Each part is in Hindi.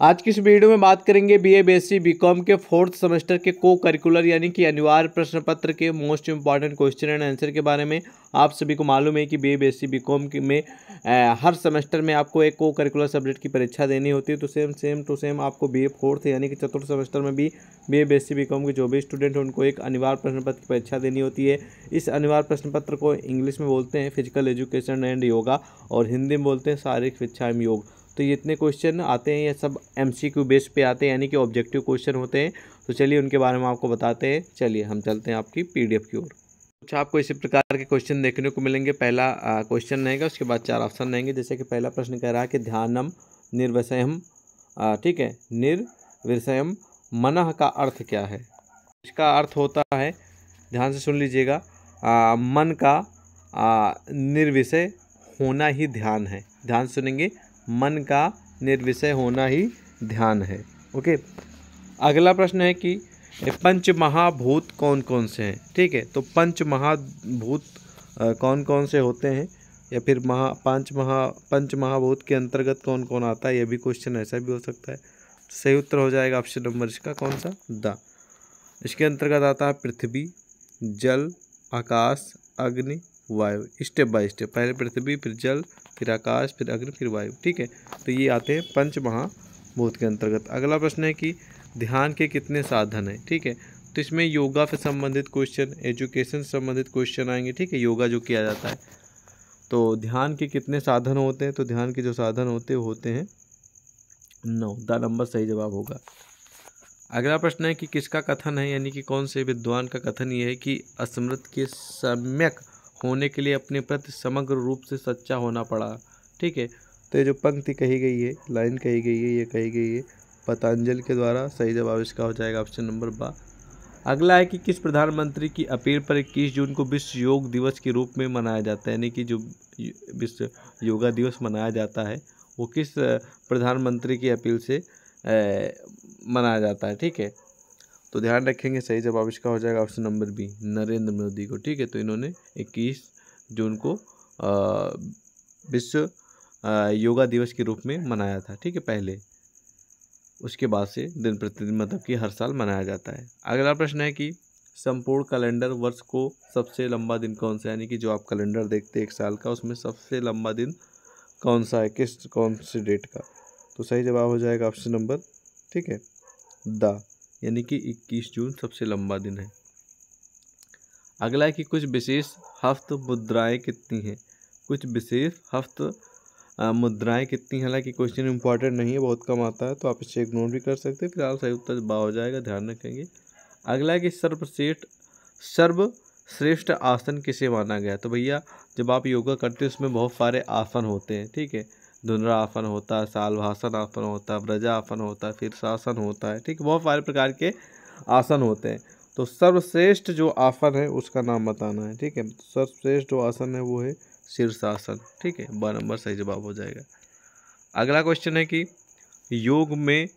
आज की इस वीडियो में बात करेंगे बीए बीएससी बीकॉम के फोर्थ सेमेस्टर के को करिकुलर यानी कि अनिवार्य प्रश्न पत्र के most important question and answer के बारे में। आप सभी को मालूम है कि बी बीए बीएससी बीकॉम में आ, हर सेमेस्टर में आपको एक को करिकुलर सब्जेक्ट की परीक्षा देनी होती है। तो सेम सेम टू तो सेम आपको बी ए फोर्थ यानी कि चतुर्थ सेमेस्टर में भी बी ए बी बी के जो भी स्टूडेंट हैं उनको एक अनिवार्य प्रश्न पत्र की परीक्षा देनी होती है। इस अनिवार्य प्रश्न पत्र को इंग्लिश में बोलते हैं फ़िज़िकल एजुकेशन एंड योगा और हिंदी में बोलते हैं शारीरिक शिक्षा एवं योग। तो ये इतने क्वेश्चन आते हैं, ये सब एम सी क्यू बेस पे आते हैं, यानी कि ऑब्जेक्टिव क्वेश्चन होते हैं। तो चलिए उनके बारे में आपको बताते हैं। चलिए हम चलते हैं आपकी पी डी एफ़ की ओर। कुछ आपको इसी प्रकार के क्वेश्चन देखने को मिलेंगे। पहला क्वेश्चन रहेगा, उसके बाद चार ऑप्शन रहेंगे। जैसे कि पहला प्रश्न कह रहा है कि ध्यानम निर्वसयम ठीक है, निर्विषयम, मन का अर्थ क्या है? इसका अर्थ होता है, ध्यान से सुन लीजिएगा मन का निर्विषय होना ही ध्यान है। ध्यान सुनेंगे। मन का निर्विषय होना ही ध्यान है। ओके? अगला प्रश्न है कि पंच महाभूत कौन कौन से हैं? ठीक है तो पंच महाभूत कौन कौन से होते हैं? या फिर महा पाँच महा पंच महाभूत के अंतर्गत कौन कौन आता है? यह भी क्वेश्चन ऐसा भी हो सकता है। सही उत्तर हो जाएगा ऑप्शन नंबर इसका कौन सा द। इसके अंतर्गत आता है पृथ्वी, जल, आकाश, अग्नि वायु स्टेप बाय स्टेप पहले पृथ्वी, फिर जल, फिर आकाश, फिर अग्नि, फिर वायु, ठीक है? तो ये आते हैं पंच महाभूत के अंतर्गत। अगला प्रश्न है कि ध्यान के कितने साधन हैं, ठीक है? तो इसमें योगा से संबंधित क्वेश्चन एजुकेशन से संबंधित क्वेश्चन आएँगे, ठीक है? योगा जो किया जाता है। तो ध्यान के कितने साधन होते हैं? तो ध्यान के जो साधन होते होते हैं नौ। द नंबर सही जवाब होगा। अगला प्रश्न है कि किसका कथन है? यानी कि कौन से विद्वान का कथन ये है कि अस्मृत के सम्यक होने के लिए अपने प्रति समग्र रूप से सच्चा होना पड़ा। ठीक है? तो ये जो पंक्ति कही गई है, लाइन कही गई है, ये कही गई है, पतंजलि के द्वारा सही जवाब इसका हो जाएगा ऑप्शन नंबर बा। अगला है कि किस प्रधानमंत्री की अपील पर इक्कीस जून को विश्व योग दिवस के रूप में मनाया जाता है? यानी कि जो विश्व योगा दिवस मनाया जाता है, वो किस प्रधानमंत्री की अपील से मनाया जाता है? ठीक है? तो ध्यान रखेंगे, सही जवाब इसका हो जाएगा option number B Narendra Modi को, ठीक है? तो इन्होंने इक्कीस जून को विश्व योगा दिवस के रूप में मनाया था, ठीक है, पहले। उसके बाद से दिन प्रतिदिन मतलब कि हर साल मनाया जाता है। अगला प्रश्न है कि संपूर्ण कैलेंडर वर्ष को सबसे लंबा दिन कौन सा यानी कि जो आप कैलेंडर देखते हैं एक साल का, उसमें सबसे लंबा दिन कौन सा है? किस, कौन से डेट का? तो सही जवाब हो जाएगा ऑप्शन नंबर ठीक है? द यानी कि 21 जून सबसे लंबा दिन है। अगला है कि कुछ विशेष हफ्त मुद्राएँ कितनी हैं? कुछ विशेष हफ्त मुद्राएँ कितनी हालाँकि क्वेश्चन इंपॉर्टेंट नहीं है, बहुत कम आता है तो आप इसे इग्नोर भी कर सकते हैं। फ़िलहाल सही उत्तर बा हो जाएगा, ध्यान रखेंगे। अगला है कि सर्वश्रेष्ठ सर्वश्रेष्ठ आसन किसे माना गया? तो भैया, जब आप योगा करते हैं, उसमें बहुत सारे आसन होते हैं, ठीक है? धुनरा आसन होता है सालभासन आसन होता है ब्रजा आसन होता है फिर शासन होता है, ठीक? बहुत सारे प्रकार के आसन होते हैं। तो सर्वश्रेष्ठ जो आसन है, उसका नाम बताना है, ठीक है? सर्वश्रेष्ठ जो आसन है, वो है शीर्षासन, ठीक है? ब नंबर सही जवाब हो जाएगा। अगला क्वेश्चन है कि योग में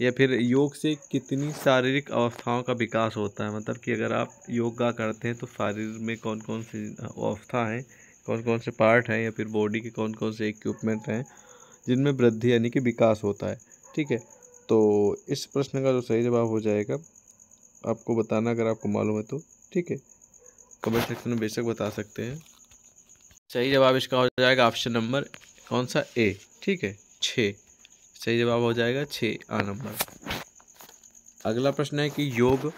या फिर योग से कितनी शारीरिक अवस्थाओं का विकास होता है? मतलब कि अगर आप योगा करते हैं तो शरीर में कौन कौन सी अवस्था है? कौन कौन से पार्ट हैं या फिर बॉडी के कौन कौन से इक्विपमेंट हैं जिनमें वृद्धि यानी कि विकास होता है ठीक है? तो इस प्रश्न का जो सही जवाब हो जाएगा। आपको बताना अगर आपको मालूम है तो ठीक है? कमेंट सेक्शन में बेशक बता सकते हैं। सही जवाब इसका हो जाएगा ऑप्शन नंबर कौन सा? ए ठीक है? छ। सही जवाब हो जाएगा छ आ नंबर अगला प्रश्न है कि योग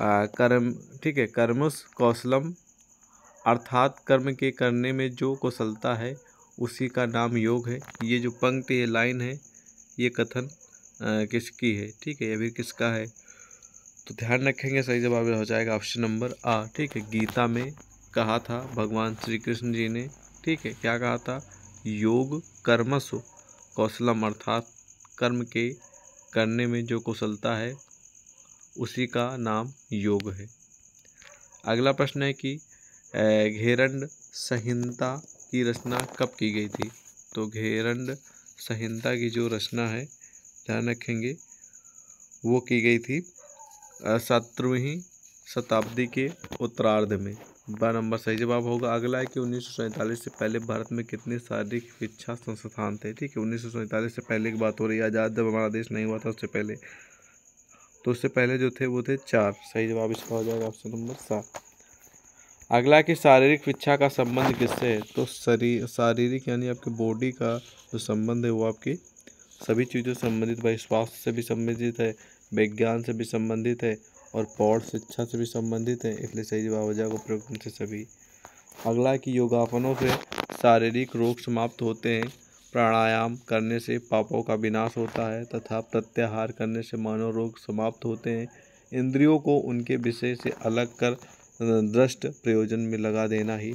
आ, कर्म ठीक है? कर्मस कौशलम अर्थात कर्म के करने में जो कुशलता है, उसी का नाम योग है। ये जो पंक्ति, ये लाइन है, ये कथन किसकी है? ठीक है, ये भी किसका है? तो ध्यान रखेंगे, सही जवाब हो जाएगा ऑप्शन नंबर आ ठीक है, गीता में कहा था भगवान श्री कृष्ण जी ने, ठीक है, क्या कहा था? योग कर्मसु कौशलम अर्थात कर्म के करने में जो कुशलता है, उसी का नाम योग है। अगला प्रश्न है कि घेरंड संहिता की रचना कब की गई थी? तो घेरंड संहिता की जो रचना है, ध्यान रखेंगे, वो की गई थी सत्रहवीं शताब्दी के उत्तरार्ध में। बार नंबर सही जवाब होगा। अगला है कि उन्नीस सौ सैंतालीस से पहले भारत में कितने शारीरिक शिक्षा संस्थान थे? ठीक है, उन्नीस सौ सैंतालीस से पहले की बात हो रही है। आज़ाद जब हमारा देश नहीं हुआ था उससे पहले तो उससे पहले जो थे वो थे चार। सही जवाब इसका हो जाएगा ऑप्शन नंबर सात। अगला कि शारीरिक शिक्षा का संबंध किससे है? तो शरीर शारीरिक यानी आपकी बॉडी का जो संबंध है वो आपकी सभी चीज़ों से संबंधित, भाई स्वास्थ्य से भी संबंधित है, विज्ञान से भी संबंधित है और पौड़ शिक्षा से भी संबंधित है, इसलिए सही जवाब हो जाएगा उपरोक्त से सभी। अगला कि योगासनों से शारीरिक रोग समाप्त होते हैं, प्राणायाम करने से पापों का विनाश होता है तथा प्रत्याहार करने से मानव रोग समाप्त होते हैं। इंद्रियों को उनके विषय से अलग कर दृष्ट प्रयोजन में लगा देना ही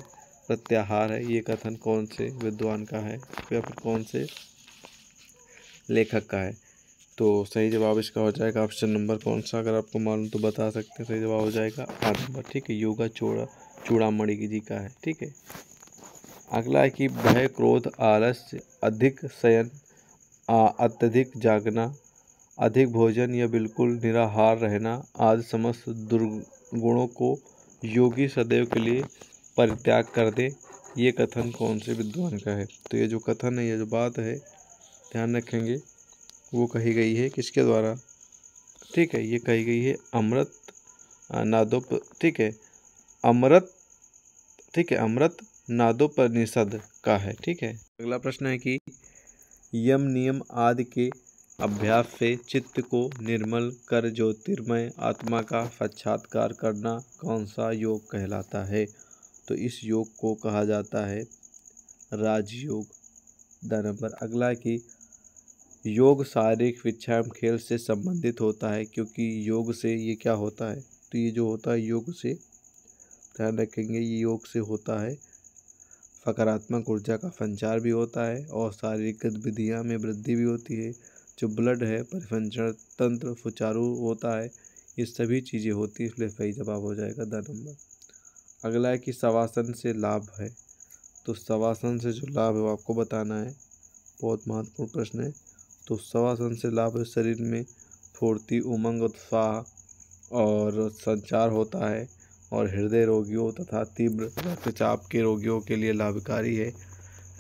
प्रत्याहार है। ये कथन कौन से विद्वान का है या फिर कौन से लेखक का है? तो सही जवाब इसका हो जाएगा ऑप्शन नंबर कौन सा? अगर आपको मालूम तो बता सकते हैं। सही जवाब हो जाएगा आठ नंबर। ठीक है, योगा चूड़ा, चूड़ामणि जी का है। ठीक है। अगला है कि भय, क्रोध, आलस्य, अधिक शयन अत्यधिक जागना, अधिक भोजन या बिल्कुल निराहार रहना आदि समस्त दुर्गुणों को योगी सदैव के लिए परित्याग कर दे। ये कथन कौन से विद्वान का है? तो ये जो कथन है, ये जो बात है, ध्यान रखेंगे। वो कही गई है किसके द्वारा? ठीक है, ये कही गई है अमृत नादोप, ठीक है। अमृत, ठीक है, अमृत नादोपनिषद का है, ठीक है। अगला प्रश्न है कि यम, नियम आदि के अभ्यास से चित्त को निर्मल कर ज्योतिर्मय आत्मा का साक्षात्कार करना कौन सा योग कहलाता है? तो इस योग को कहा जाता है राजयोग। द नंबर अगला कि योग शारीरिक व्यायाम खेल से संबंधित होता है, क्योंकि योग से ये क्या होता है? तो ये जो होता है योग से, ध्यान रखेंगे ये योग से होता है। सकारात्मक ऊर्जा का संचार भी होता है और शारीरिक गतिविधियाँ में वृद्धि भी होती है। जो ब्लड है, परिसंचरण तंत्र, सुचारू होता है, ये सभी चीज़ें होती है, इसलिए सही जवाब हो जाएगा द नंबर। अगला है कि सवासन से लाभ है। तो सवासन से जो लाभ है वो आपको बताना है। बहुत महत्वपूर्ण प्रश्न है। तो शवासन से लाभ है, शरीर में फुर्ती, उमंग, उत्साह और संचार होता है और हृदय रोगियों तथा तीव्र रक्तचाप के रोगियों के लिए लाभकारी है।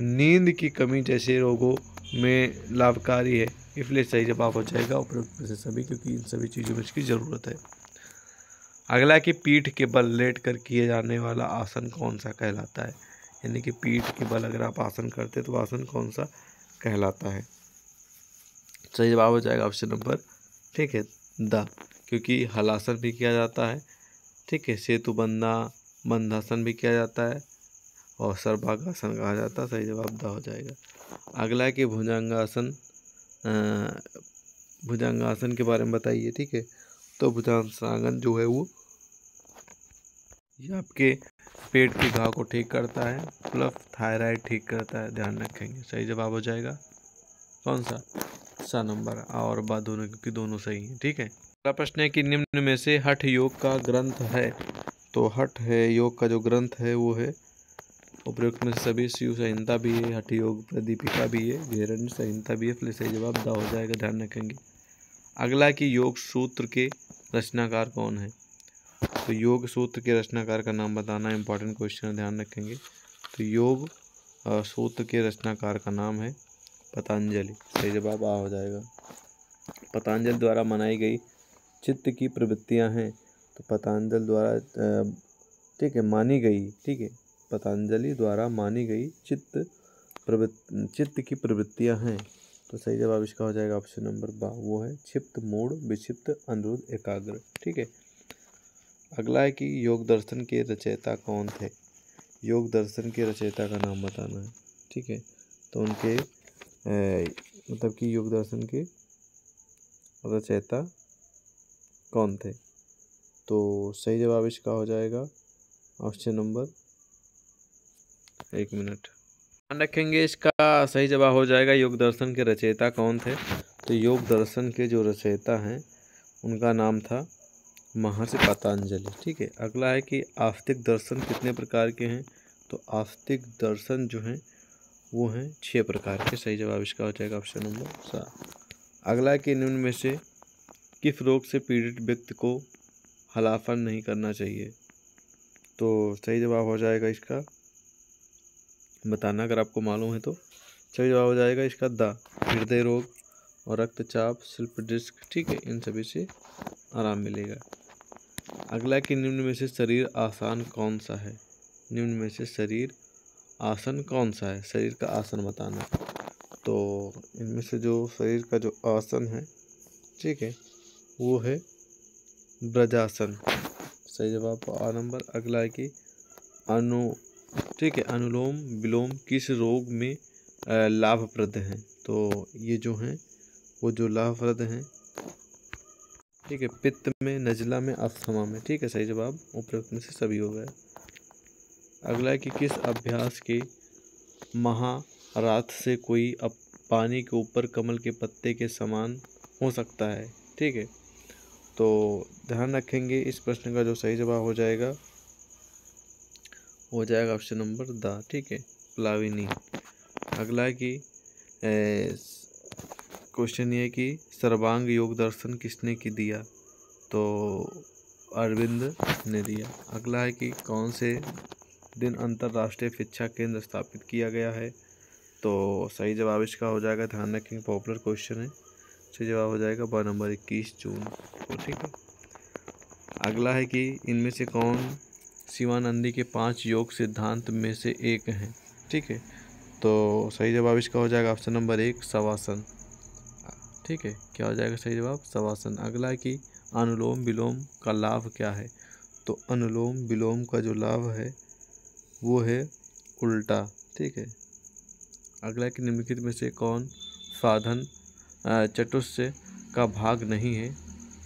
नींद की कमी जैसे रोगों में लाभकारी है। इसलिए सही जवाब हो जाएगा उपरोक्त में से सभी, क्योंकि इन सभी चीज़ों में इसकी ज़रूरत है। अगला कि पीठ के बल लेट कर किए जाने वाला आसन कौन सा कहलाता है? यानी कि पीठ के बल अगर आप आसन करते तो आसन कौन सा कहलाता है? सही जवाब हो जाएगा ऑप्शन नंबर, ठीक है, द, क्योंकि हलासन भी किया जाता है, ठीक है, सेतु बंदा बंधासन भी किया जाता है, और सर्वांगासन कहा जाता है, सही जवाब द हो जाएगा। अगला है कि भुजंगासन भुजंगासन के बारे में बताइए, ठीक है? तो भुजंगासन जो है वो ये आपके पेट के घाव को ठीक करता है, प्लस थायराइड ठीक करता है, ध्यान रखेंगे। सही जवाब हो जाएगा? कौन सा? सा नंबर। और बाद दोनों, क्योंकि दोनों सही हैं, ठीक है? अगला प्रश्न है कि निम्न में से हठ योग का ग्रंथ है। तो हठ है योग का जो ग्रंथ है वो है उपयुक्त में सभी शिव संहिता भी है, हठ योग प्रदीपिका भी है, घेरन संहिता भी है इसलिए सही जवाब दा हो जाएगा, ध्यान रखेंगे। अगला कि योग सूत्र के रचनाकार कौन है? तो योग सूत्र के रचनाकार का नाम बताना इंपॉर्टेंट क्वेश्चन ध्यान रखेंगे। तो योग सूत्र के रचनाकार का नाम है पतंजलि। सही जवाब आ हो जाएगा। पतंजलि द्वारा मनाई गई चित्त की प्रवृत्तियाँ हैं तो पतंजलि द्वारा ठीक है, मानी गई, ठीक है। पतंजलि द्वारा मानी गई चित्त प्रवृत्ति चित्त की प्रवृत्तियाँ हैं। तो सही जवाब इसका हो जाएगा ऑप्शन नंबर बा, वो है क्षिप्त मूड, विक्षिप्त, अनुरुद्ध, एकाग्र। ठीक है? अगला है कि योग दर्शन के रचयिता कौन थे? योग दर्शन के रचयिता का नाम बताना है। ठीक है? तो उनके मतलब कि योग दर्शन के रचयिता कौन थे? तो सही जवाब इसका हो जाएगा ऑप्शन नंबर एक मिनट। ध्यान रखेंगे, इसका सही जवाब हो जाएगा योग दर्शन के रचयिता कौन थे? तो योग दर्शन के जो रचयिता हैं, उनका नाम था महर्षि पतंजलि। ठीक है, अगला है कि आस्तिक दर्शन कितने प्रकार के हैं? तो आस्तिक दर्शन जो हैं, वो हैं छः प्रकार के। सही जवाब इसका हो जाएगा ऑप्शन नंबर सात। अगला है कि निम्न में से किस रोग से पीड़ित व्यक्ति को हलाफन नहीं करना चाहिए? तो सही जवाब हो जाएगा इसका बताना अगर आपको मालूम है तो। सही जवाब हो जाएगा इसका द, हृदय रोग और रक्तचाप शिल्प डिस्क, ठीक है, इन सभी से आराम मिलेगा। अगला कि निम्न में से शरीर आसान कौन सा है? निम्न में से शरीर आसन कौन सा है? शरीर का आसन बताना। तो इनमें से जो शरीर का जो आसन है, ठीक है, वो है ब्रजासन। सही जवाब आ नंबर। अगला है कि अनु ठीक है, अनुलोम विलोम किस रोग में लाभप्रद हैं? तो ये जो हैं, वो जो लाभप्रद हैं, ठीक है, पित्त में, नजला में, अस्थमा में, ठीक है, सही जवाब? उपयुक्त में से सभी हो गए। अगला है कि किस अभ्यास के महारात से कोई अब पानी के ऊपर कमल के पत्ते के समान हो सकता है, ठीक है? तो ध्यान रखेंगे इस प्रश्न का, जो सही जवाब हो जाएगा। हो जाएगा ऑप्शन नंबर द, ठीक है? प्लाविनी। अगला कि क्वेश्चन ये कि सर्वांग योग दर्शन किसने की दिया? तो अरविंद ने दिया। अगला है कि कौन से दिन अंतर्राष्ट्रीय शिक्षा केंद्र स्थापित किया गया है? तो सही जवाब इसका हो जाएगा, ध्यान रखेंगे पॉपुलर क्वेश्चन है। सही जवाब हो जाएगा, ब, नंबर इक्कीस जून को, ठीक है? अगला है कि इनमें से कौन शिवानंदी के पाँच योग सिद्धांत में से एक हैं। ठीक है? तो सही जवाब इसका हो जाएगा ऑप्शन नंबर एक, सवासन। ठीक है? क्या हो जाएगा सही जवाब? सवासन। अगला कि अनुलोम विलोम का लाभ क्या है? तो अनुलोम विलोम का जो लाभ है, वो है उल्टा। ठीक है? अगला कि निम्नलिखित में से कौन साधन चतुष्य का भाग नहीं है?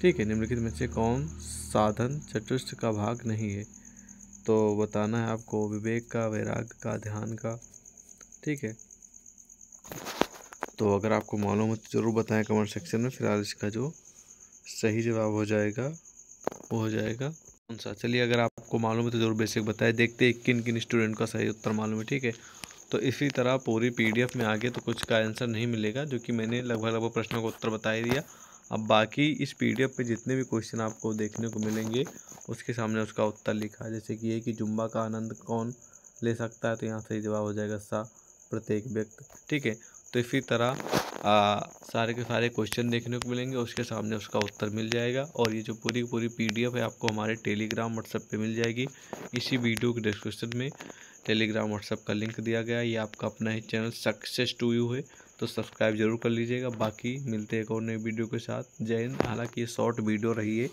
ठीक है? निम्नलिखित में से कौन साधन चतुष्ट का भाग नहीं है? तो बताना है आपको विवेक का, वैराग का, ध्यान का, ठीक है? तो अगर आपको मालूम हो तो ज़रूर बताएँ कमेंट सेक्शन में, फ़िलहाल इसका जो सही जवाब हो जाएगा, वो हो जाएगा। कौन सा? चलिए, अगर आपको मालूम है तो ज़रूर बेसिक बताएँ। देखते हैं किन किन स्टूडेंट का सही उत्तर मालूम है, ठीक है? तो इसी तरह पूरी पीडीएफ में आगे तो कुछ का आंसर नहीं मिलेगा, जो कि मैंने लगभग लगभग प्रश्नों का उत्तर बता ही दिया। अब बाकी इस पीडीएफ पे जितने भी क्वेश्चन आपको देखने को मिलेंगे उसके सामने उसका उत्तर लिखा जैसे कि ये कि जुम्बा का आनंद कौन ले सकता है? तो यहाँ सही जवाब हो जाएगा सा प्रत्येक व्यक्ति। ठीक है? तो इसी तरह आ, सारे के सारे क्वेश्चन देखने को मिलेंगे उसके सामने उसका उत्तर मिल जाएगा। और ये जो पूरी पूरी पीडीएफ है आपको हमारे टेलीग्राम व्हाट्सएप पे मिल जाएगी। इसी वीडियो के डिस्क्रिप्शन में टेलीग्राम व्हाट्सएप का लिंक दिया गया है। ये आपका अपना ही चैनल सक्सेस टू यू है। तो सब्सक्राइब ज़रूर कर लीजिएगा। बाकी मिलते हैं एक और नए वीडियो के साथ। जय हिंद। हालाँकि ये शॉर्ट वीडियो रही है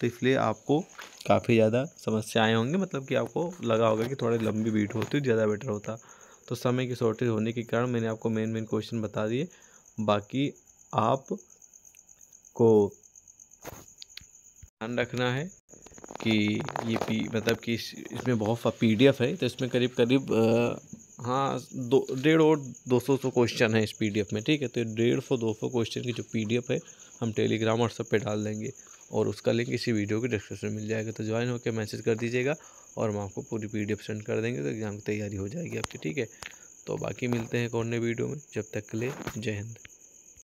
तो इसलिए आपको काफ़ी ज़्यादा समस्याएँ होंगी। मतलब कि आपको लगा होगा कि थोड़ी लंबी वीडियो होती ज़्यादा बेटर होता। तो समय की शॉर्टेज होने के कारण मैंने आपको मेन मेन क्वेश्चन बता दिए। बाकी आप को ध्यान रखना है कि ये पी मतलब कि इस, इसमें बहुत पीडीएफ है तो इसमें करीब करीब हाँ दो, डेढ़ और दो सौ सौ क्वेश्चन है इस पीडीएफ में, ठीक है? तो डेढ़ सौ, दो सौ क्वेश्चन की जो पीडीएफ है, हम टेलीग्राम व्हाट्सएप पे डाल देंगे और उसका लिंक इसी वीडियो के डिस्क्रिप्शन में मिल जाएगा। तो ज्वाइन होकर मैसेज कर दीजिएगा और हम आपको पूरी पीडीएफ सेंड कर देंगे तो एग्ज़ाम की तैयारी हो जाएगी आपकी, ठीक है? तो बाकी मिलते हैं कौन वीडियो में, जब तक के लिए जय हिंद।